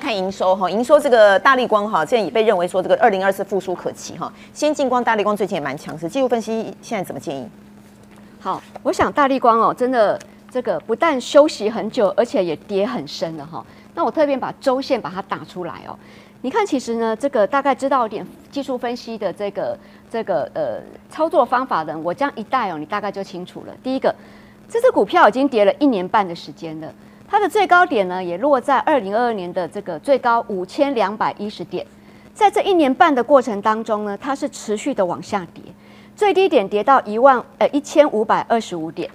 看营收哈，营收这个大力光哈，现在也被认为说这个二零二四复苏可期哈。先进光、大力光最近也蛮强势，技术分析现在怎么建议？好，我想大力光哦，真的这个不但休息很久，而且也跌很深了哈。那我特别把周线把它打出来哦。你看，其实呢，这个大概知道点技术分析的这个这个呃操作方法的，我这样一带哦，你大概就清楚了。第一个，这只股票已经跌了一年半的时间了。它的最高点呢，也落在二零二二年的这个最高五千两百一十点，在这一年半的过程当中呢，它是持续的往下跌，最低点跌到一万呃一千五百二十五点，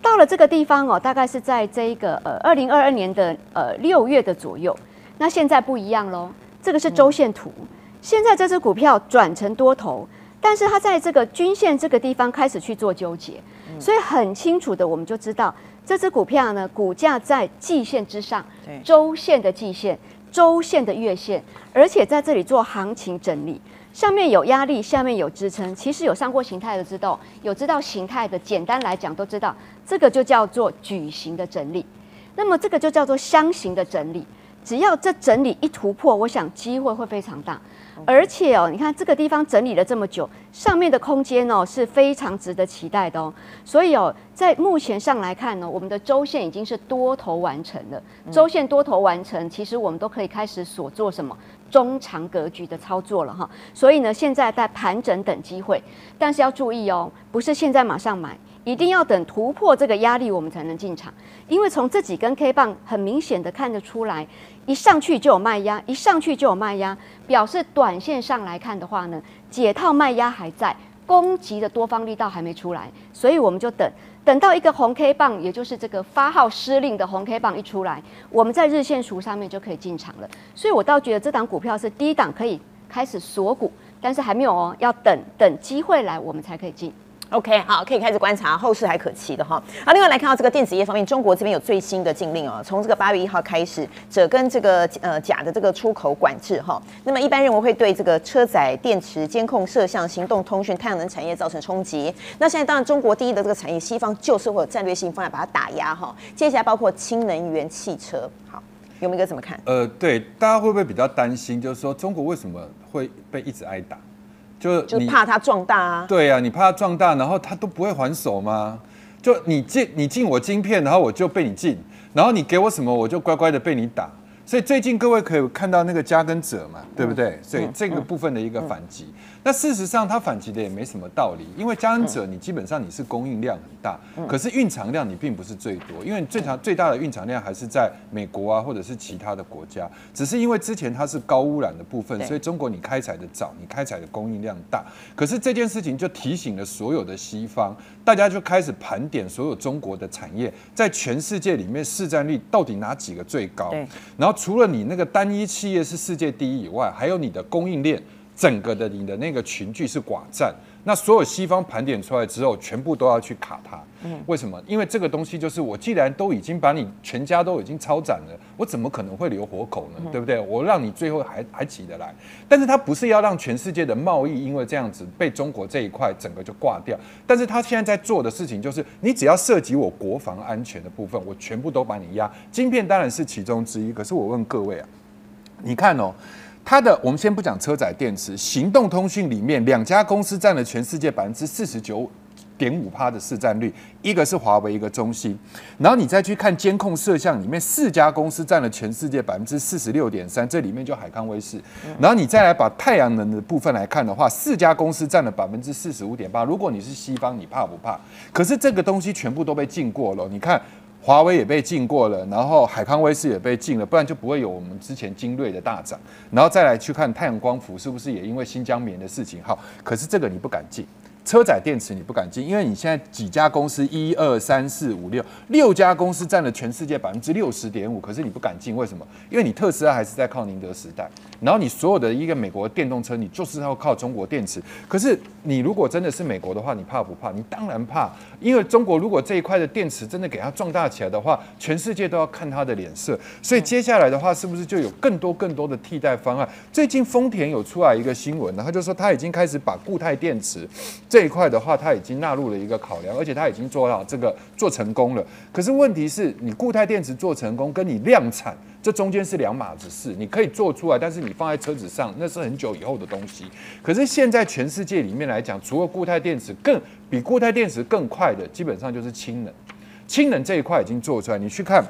到了这个地方哦，大概是在这一个呃二零二二年的呃六月的左右，那现在不一样喽，这个是周线图，现在这只股票转成多头，但是它在这个均线这个地方开始去做纠结，所以很清楚的我们就知道。这只股票呢，股价在季线之上，周线的季线、周线的月线，而且在这里做行情整理，上面有压力，下面有支撑。其实有上过形态的知道，有知道形态的，简单来讲都知道，这个就叫做矩形的整理。那么这个就叫做箱型的整理。只要这整理一突破，我想机会会非常大。而且哦，你看这个地方整理了这么久，上面的空间哦是非常值得期待的哦。所以哦，在目前上来看呢，我们的周线已经是多头完成了。周线多头完成，其实我们都可以开始所做什么中长格局的操作了哈。所以呢，现在在盘整等机会，但是要注意哦，不是现在马上买。一定要等突破这个压力，我们才能进场。因为从这几根 K 棒很明显的看得出来，一上去就有卖压，一上去就有卖压，表示短线上来看的话呢，解套卖压还在，攻击的多方力道还没出来，所以我们就等，等到一个红 K 棒，也就是这个发号施令的红 K 棒一出来，我们在日线图上面就可以进场了。所以我倒觉得这档股票是低档可以开始锁股，但是还没有哦，要等等机会来，我们才可以进。OK，好，可以开始观察后市还可期的哈。好，另外来看到这个电子业方面，中国这边有最新的禁令哦，从这个八月一号开始，这跟这个呃假的这个出口管制哈。那么一般认为会对这个车载电池、监控摄像、行动通讯、太阳能产业造成冲击。那现在当然中国第一的这个产业，西方就是会有战略性方案把它打压哈。接下来包括氢能源汽车，好，有没有怎么看？呃，对，大家会不会比较担心？就是说中国为什么会被一直挨打？就就怕他壮大啊！对啊，你怕他壮大，然后他都不会还手吗？就你进你进我晶片，然后我就被你进，然后你给我什么，我就乖乖的被你打。所以最近各位可以看到那个加跟者嘛，对不对？所以这个部分的一个反击，那事实上它反击的也没什么道理，因为加跟者你基本上你是供应量很大，可是蕴藏量你并不是最多，因为最长最大的蕴藏量还是在美国啊或者是其他的国家，只是因为之前它是高污染的部分，所以中国你开采的早，你开采的供应量大。可是这件事情就提醒了所有的西方，大家就开始盘点所有中国的产业在全世界里面市占率到底哪几个最高，然后。除了你那个单一企业是世界第一以外，还有你的供应链，整个的你的那个群聚是寡占。那所有西方盘点出来之后，全部都要去卡它。嗯，为什么？因为这个东西就是我既然都已经把你全家都已经超展了，我怎么可能会留活口呢？对不对？我让你最后还还起得来。但是它不是要让全世界的贸易因为这样子被中国这一块整个就挂掉。但是他现在在做的事情就是，你只要涉及我国防安全的部分，我全部都把你压。晶片当然是其中之一。可是我问各位啊，你看哦。它的我们先不讲车载电池，行动通讯里面两家公司占了全世界百分之四十九点五趴的市占率，一个是华为，一个中兴。然后你再去看监控摄像里面，四家公司占了全世界百分之四十六点三，这里面就海康威视。然后你再来把太阳能的部分来看的话，四家公司占了百分之四十五点八。如果你是西方，你怕不怕？可是这个东西全部都被禁过了，你看。华为也被禁过了，然后海康威视也被禁了，不然就不会有我们之前精锐的大涨。然后再来去看太阳光伏是不是也因为新疆棉的事情好？可是这个你不敢进。车载电池你不敢进，因为你现在几家公司，一二三四五六六家公司占了全世界百分之六十点五，可是你不敢进，为什么？因为你特斯拉还是在靠宁德时代，然后你所有的一个美国电动车，你就是要靠中国电池。可是你如果真的是美国的话，你怕不怕？你当然怕，因为中国如果这一块的电池真的给它壮大起来的话，全世界都要看它的脸色。所以接下来的话，是不是就有更多更多的替代方案？最近丰田有出来一个新闻，然后就说他已经开始把固态电池这。这一块的话，他已经纳入了一个考量，而且他已经做到这个做成功了。可是问题是你固态电池做成功，跟你量产这中间是两码子事。你可以做出来，但是你放在车子上，那是很久以后的东西。可是现在全世界里面来讲，除了固态电池，更比固态电池更快的，基本上就是氢能。氢能这一块已经做出来，你去看。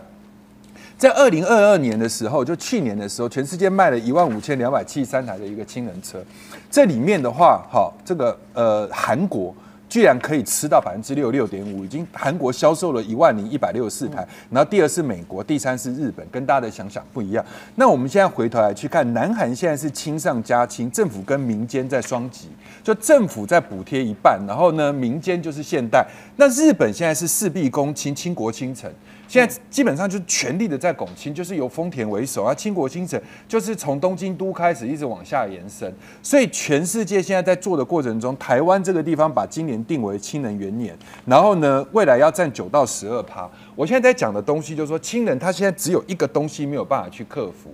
在二零二二年的时候，就去年的时候，全世界卖了一万五千两百七十三台的一个氢能车，这里面的话，哈，这个呃韩国居然可以吃到百分之六六点五，已经韩国销售了一万零一百六十四台，然后第二是美国，第三是日本，跟大家的想想不一样。那我们现在回头来去看，南韩现在是亲上加亲，政府跟民间在双击，就政府在补贴一半，然后呢，民间就是现代。那日本现在是事必躬亲，倾国倾城。现在基本上就是全力的在拱清，就是由丰田为首啊，倾国倾城就是从东京都开始一直往下延伸，所以全世界现在在做的过程中，台湾这个地方把今年定为氢能元年，然后呢，未来要占九到十二趴。我现在在讲的东西就是说，氢能它现在只有一个东西没有办法去克服，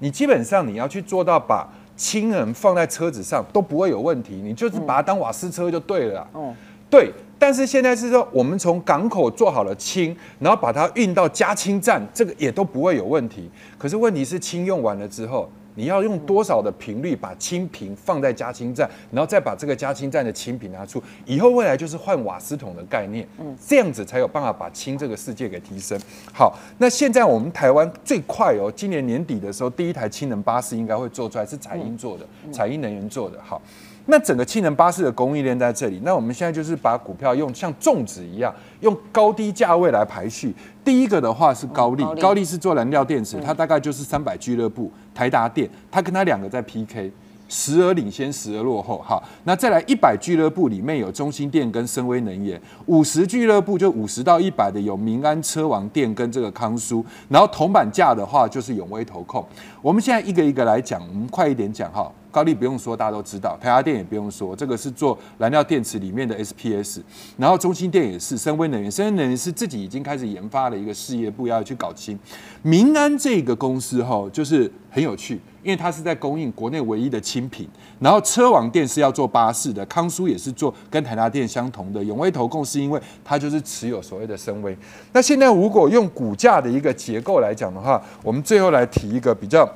你基本上你要去做到把氢能放在车子上都不会有问题，你就是把它当瓦斯车就对了。哦，对。但是现在是说，我们从港口做好了氢，然后把它运到加氢站，这个也都不会有问题。可是问题是，氢用完了之后，你要用多少的频率把氢瓶放在加氢站，然后再把这个加氢站的氢瓶拿出，以后未来就是换瓦斯桶的概念，嗯，这样子才有办法把氢这个世界给提升。好，那现在我们台湾最快哦，今年年底的时候，第一台氢能巴士应该会做出来，是彩英做的，彩英能源做的。好。那整个氢能巴士的供应链在这里，那我们现在就是把股票用像粽子一样，用高低价位来排序。第一个的话是高利，高利是做燃料电池，它大概就是三百俱乐部、台达电，它跟它两个在 PK。时而领先，时而落后。哈，那再来一百俱乐部里面有中心电跟深威能源，五十俱乐部就五十到一百的有民安车王电跟这个康舒，然后铜板价的话就是永威投控。我们现在一个一个来讲，我们快一点讲哈。高利不用说，大家都知道，台达电也不用说，这个是做燃料电池里面的 SPS，然后中心电也是，深威能源，深威能源是自己已经开始研发的一个事业部要去搞清。民安这个公司哈，就是很有趣。因为它是在供应国内唯一的氢品，然后车网电是要做巴士的，康舒也是做跟台达电相同的，永威投控是因为它就是持有所谓的深威。那现在如果用股价的一个结构来讲的话，我们最后来提一个比较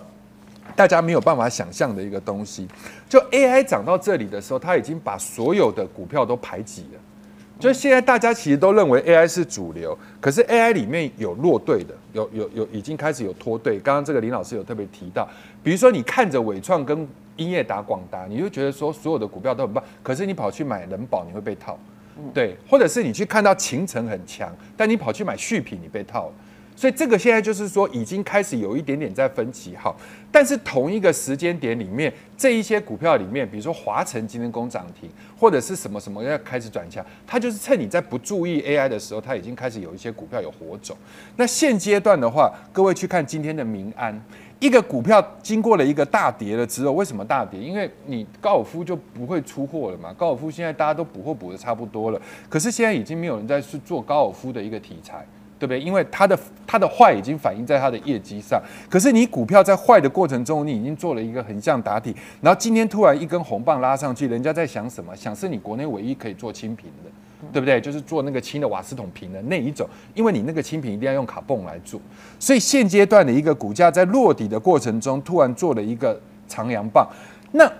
大家没有办法想象的一个东西，就 AI 涨到这里的时候，它已经把所有的股票都排挤了。就现在大家其实都认为 AI 是主流，可是 AI 里面有落队的，有有有已经开始有脱队。刚刚这个林老师有特别提到，比如说你看着伟创跟英业达、广达，你就觉得说所有的股票都很棒，可是你跑去买人保，你会被套，对，或者是你去看到秦城很强，但你跑去买续品，你被套了。所以这个现在就是说，已经开始有一点点在分歧哈。但是同一个时间点里面，这一些股票里面，比如说华晨今天攻涨停，或者是什么什么要开始转强，它就是趁你在不注意 AI 的时候，它已经开始有一些股票有火种。那现阶段的话，各位去看今天的民安，一个股票经过了一个大跌了之后，为什么大跌？因为你高尔夫就不会出货了嘛。高尔夫现在大家都补货补的差不多了，可是现在已经没有人在去做高尔夫的一个题材。对不对？因为它的它的坏已经反映在它的业绩上。可是你股票在坏的过程中，你已经做了一个横向打底，然后今天突然一根红棒拉上去，人家在想什么？想是你国内唯一可以做清屏的，对不对？就是做那个轻的瓦斯桶屏的那一种，因为你那个清屏一定要用卡泵来做。所以现阶段的一个股价在落底的过程中，突然做了一个长阳棒。那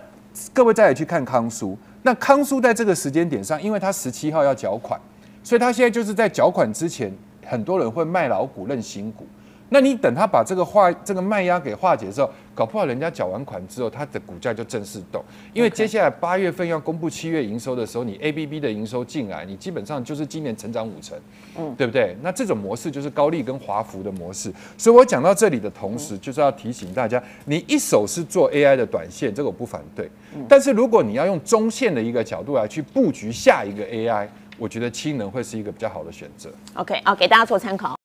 各位再来去看康苏，那康苏在这个时间点上，因为它十七号要缴款，所以他现在就是在缴款之前。很多人会卖老股认新股，那你等他把这个化这个卖压给化解之后，搞不好人家缴完款之后，它的股价就正式动。因为接下来八月份要公布七月营收的时候，你 A B B 的营收进来，你基本上就是今年成长五成，嗯，对不对？那这种模式就是高利跟华孚的模式。所以我讲到这里的同时，就是要提醒大家，你一手是做 A I 的短线，这个我不反对。但是如果你要用中线的一个角度来去布局下一个 A I。我觉得氢能会是一个比较好的选择。OK，好，给大家做参考。